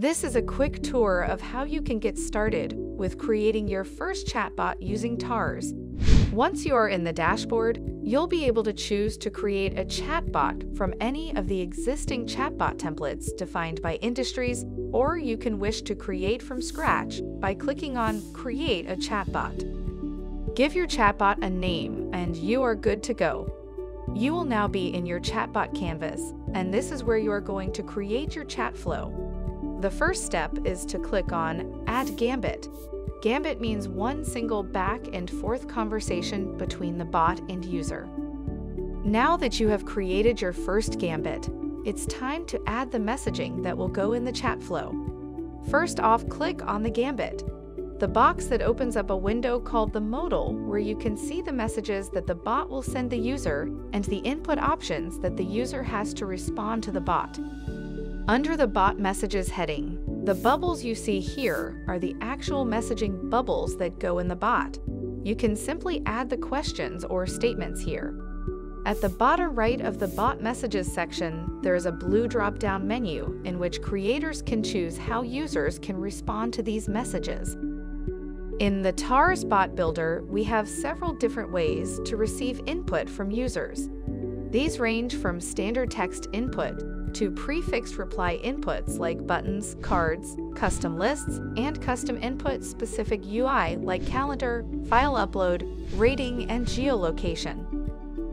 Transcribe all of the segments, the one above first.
This is a quick tour of how you can get started with creating your first chatbot using TARS. Once you are in the dashboard, you'll be able to choose to create a chatbot from any of the existing chatbot templates defined by industries, or you can wish to create from scratch by clicking on Create a Chatbot. Give your chatbot a name and you are good to go. You will now be in your chatbot canvas, and this is where you are going to create your chat flow. The first step is to click on Add Gambit. Gambit means one single back and forth conversation between the bot and user. Now that you have created your first Gambit, it's time to add the messaging that will go in the chat flow. First off, click on the Gambit, the box that opens up a window called the modal where you can see the messages that the bot will send the user and the input options that the user has to respond to the bot. Under the Bot Messages heading, the bubbles you see here are the actual messaging bubbles that go in the bot. You can simply add the questions or statements here. At the bottom right of the Bot Messages section, there is a blue drop-down menu in which creators can choose how users can respond to these messages. In the TARS Bot Builder, we have several different ways to receive input from users. These range from standard text input to prefixed reply inputs like buttons, cards, custom lists, and custom input specific UI like calendar, file upload, rating, and geolocation.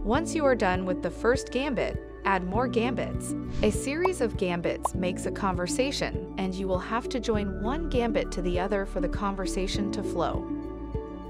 Once you are done with the first gambit, add more gambits. A series of gambits makes a conversation, and you will have to join one gambit to the other for the conversation to flow.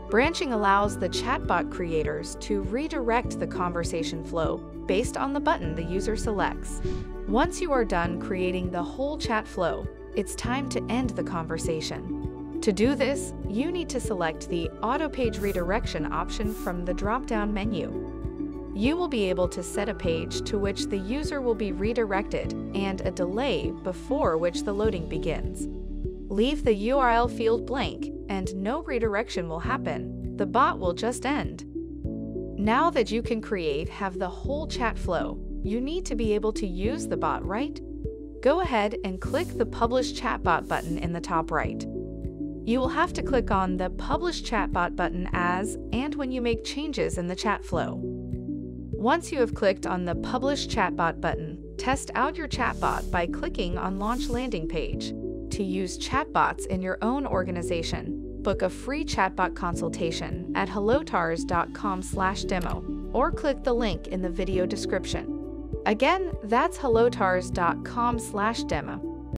Branching allows the chatbot creators to redirect the conversation flow based on the button the user selects. Once you are done creating the whole chat flow, it's time to end the conversation. To do this, you need to select the Auto Page Redirection option from the drop-down menu. You will be able to set a page to which the user will be redirected and a delay before which the loading begins. Leave the URL field blank and no redirection will happen. The bot will just end. Now that you can create have the whole chat flow, you need to be able to use the bot, right? Go ahead and click the Publish Chatbot button in the top right. You will have to click on the Publish Chatbot button as and when you make changes in the chat flow. Once you have clicked on the Publish Chatbot button, test out your chatbot by clicking on Launch Landing Page. To use chatbots in your own organization, book a free chatbot consultation at hellotars.com/demo or click the link in the video description. Again, that's hellotars.com slash demo.